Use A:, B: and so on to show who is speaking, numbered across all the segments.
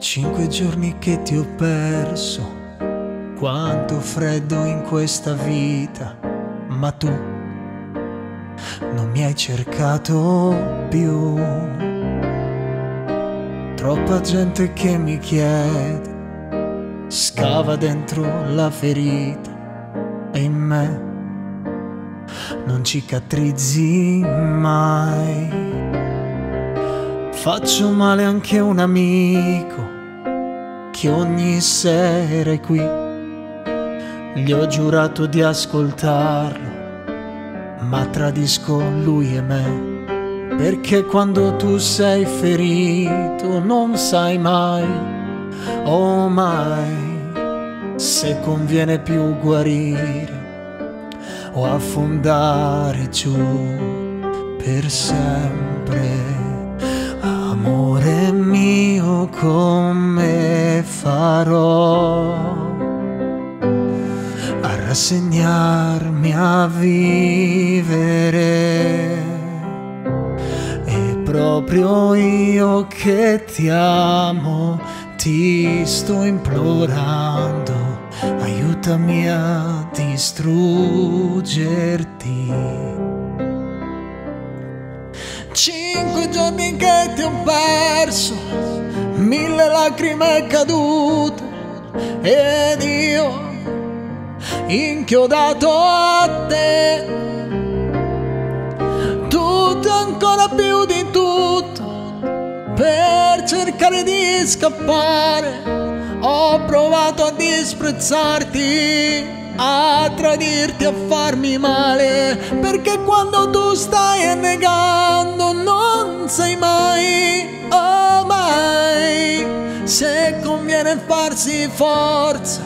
A: Cinque giorni che ti ho perso, quanto freddo in questa vita, ma tu non mi hai cercato più. Troppa gente che mi chiede, scava dentro la ferita e in me non cicatrizzi mai. Faccio male anche un amico che ogni sera è qui. Gli ho giurato di ascoltarlo, ma tradisco lui e me. Perché quando tu sei ferito non sai mai, oh mai, se conviene più guarire o affondare giù per sempre. Come farò a rassegnarmi a vivere? E proprio io che ti amo, ti sto implorando, aiutami a distruggerti. Cinque giorni che ti ho perso, mille lacrime cadute ed io inchiodato a te. Tutto ancora più di tutto per cercare di scappare. Ho provato a disprezzarti a tradirti, a farmi male, perché quando tu stai negando non forza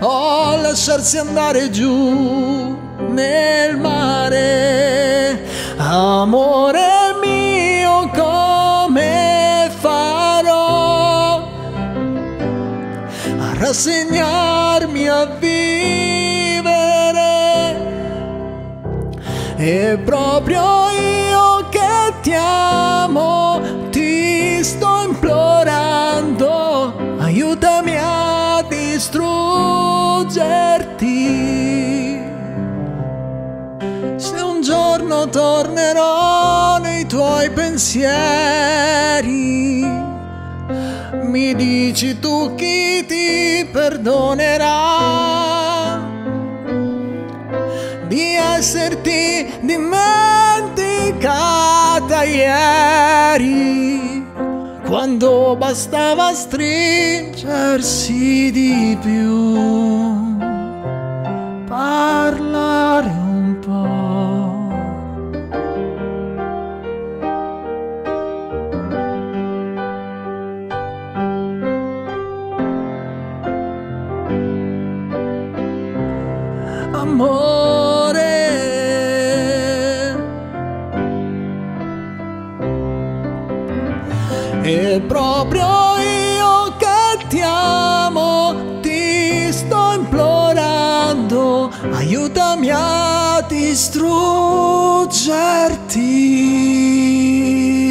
A: o lasciarsi andare giù nel mare, amore mio, come farò a rassegnarmi a vivere? E proprio io tornerò nei tuoi pensieri, mi dici tu chi ti perdonerà di esserti dimenticata ieri, quando bastava stringersi di più, parlare amore. E proprio io che ti amo, ti sto implorando, aiutami a distruggerti.